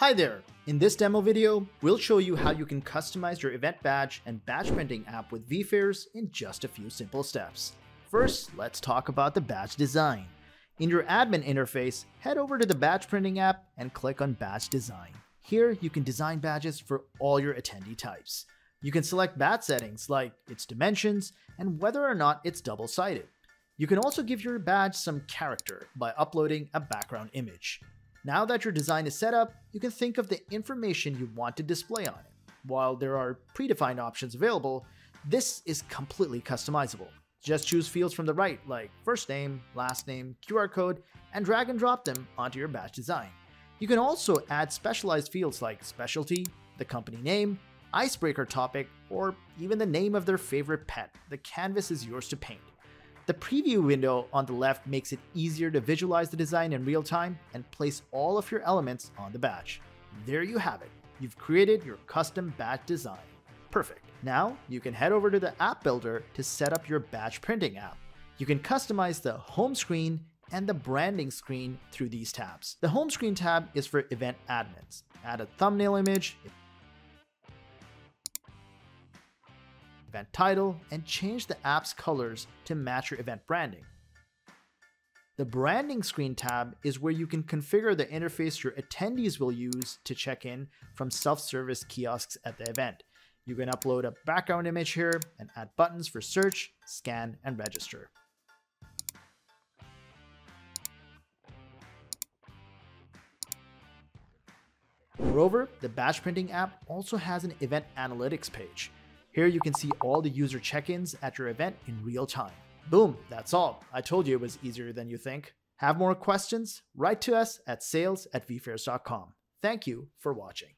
Hi there! In this demo video, we'll show you how you can customize your event badge and badge printing app with vFairs in just a few simple steps. First, let's talk about the badge design. In your admin interface, head over to the badge printing app and click on badge design. Here, you can design badges for all your attendee types. You can select badge settings like its dimensions and whether or not it's double-sided. You can also give your badge some character by uploading a background image. Now that your design is set up, you can think of the information you want to display on it. While there are predefined options available, this is completely customizable. Just choose fields from the right like first name, last name, QR code, and drag and drop them onto your badge design. You can also add specialized fields like specialty, the company name, icebreaker topic, or even the name of their favorite pet. The canvas is yours to paint. The preview window on the left makes it easier to visualize the design in real time and place all of your elements on the badge. There you have it. You've created your custom badge design. Perfect. Now you can head over to the app builder to set up your badge printing app. You can customize the home screen and the branding screen through these tabs. The home screen tab is for event admins. Add a thumbnail image, event title, and change the app's colors to match your event branding. The Branding Screen tab is where you can configure the interface your attendees will use to check in from self-service kiosks at the event. You can upload a background image here and add buttons for search, scan, and register. Moreover, the badge printing app also has an event analytics page. Here you can see all the user check-ins at your event in real time. Boom, that's all. I told you it was easier than you think. Have more questions? Write to us at sales at vfairs.com. Thank you for watching.